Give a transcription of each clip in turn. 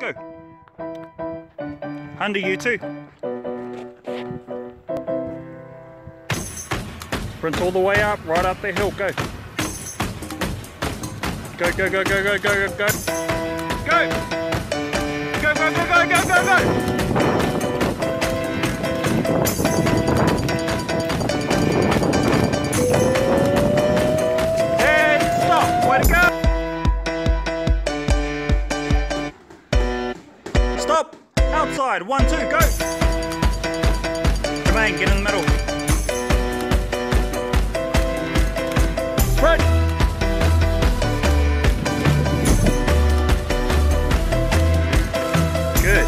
Go. Under you too. Sprint all the way up, right up the hill. Go. Go, go, go, go, go, go, go, go. Go! Go, go, go, go, go, go, go! Outside! One, two, go! Jermaine, get in the middle. Right! Good.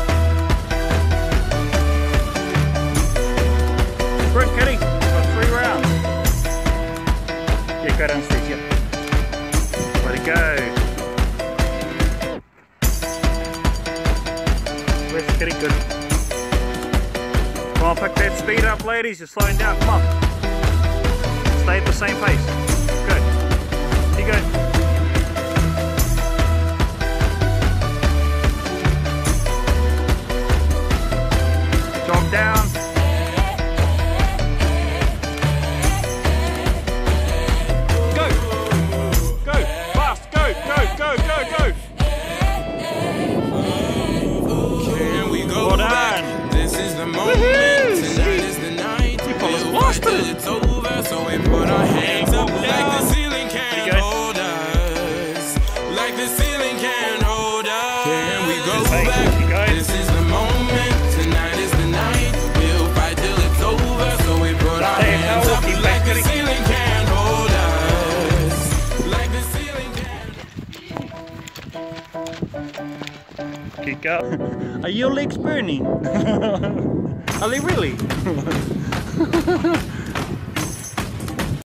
Sprint, Kitty. Got three rounds. Yeah, go downstairs, yep. Way to go. Where's Kitty? Good. Come on, pick that speed up, ladies. You're slowing down. Come on. Stay at the same pace. Good. Keep going. Jog down. Fellas We'll lost fight it. till it's over. So we put our hands up like the ceiling can't go. hold us. Like the ceiling can't hold us. Can we go Hey, back? you guys. This is the moment. Tonight is the night. We'll fight till it's over. So we put our Hey, hands up keep like the ceiling can't hold us. Like the ceiling can't. Keep going. Are your legs burning? Are they really?